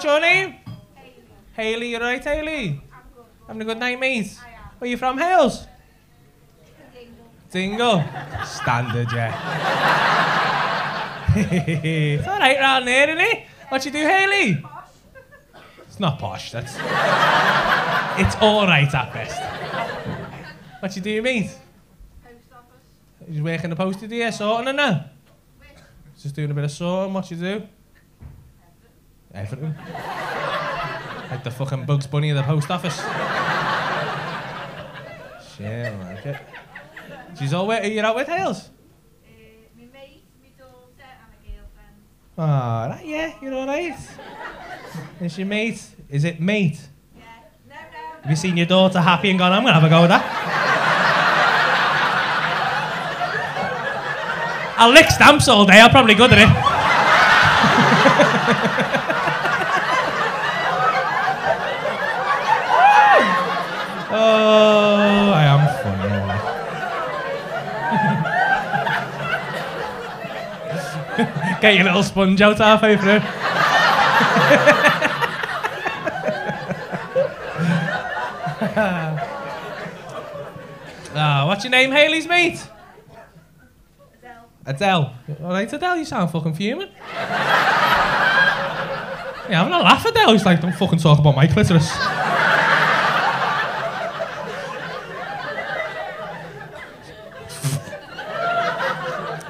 What's your name? Haley, you right, Haley? Having a good night, mate? Where you from, Hales? Dingle. Standard, yeah. it's alright round there, isn't it? What you do, Haley? It's not posh, that's... it's alright at best. What you do, mate? Post office. You work in the post, do you? Sorting and that? Just doing a bit of sorting, what you do? Everything. like the fucking Bugs Bunny of the post office. Shit, I like it. She's all wait, are you out with Hales? Ah, right, yeah, you're alright. Is your mate? Is it mate? Yeah. No, no, no. Have you seen your daughter happy and gone, I'm gonna have a go with that? I'll lick stamps all day, I'm probably good at it. I am funny. Get your little sponge out halfway through. Ah, what's your name, Haley's mate? Adele. Adele. All right, Adele, you sound fucking fuming. yeah, having a laugh, Adele. He's like, don't fucking talk about my clitoris.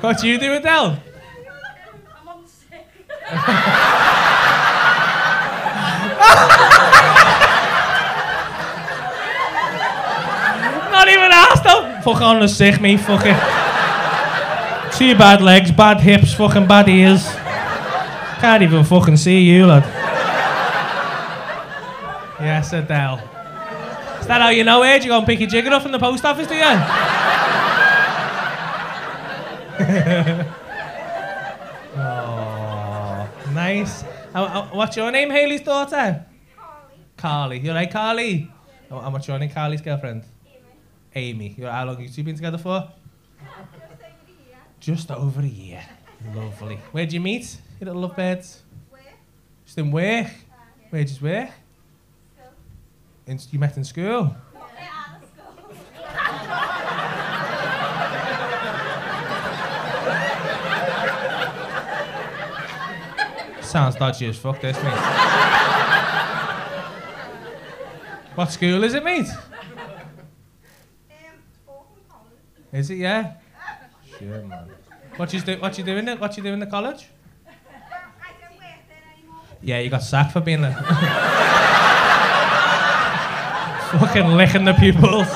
What do you do, Adele? I'm on sick. Not even asked them. Fuck on the sick, me, fucking. Two bad legs, bad hips, fucking bad ears. Can't even fucking see you, lad. Yes, Adele. Is that how you know it? You go and pick your jigger up from the post office, do you? oh, nice. Uh, what's your name, Haley's daughter? Carly. Carly. You're right, Carly? Yeah. Oh, and what's your name, Carly's girlfriend? Amy. Amy. You're, how long have you been together for? Just over a year. Lovely. Where did you meet, your little lovebirds? Where? Just in work? Uh, yeah. Where did you work? School. In, you met in school? Sounds dodgy as fuck, this, mate. what school is it, mate? Is it, yeah? Sure, man. What you do? What you doing? What you doing in the college? Yeah, you got sacked for being a fucking licking the pupils.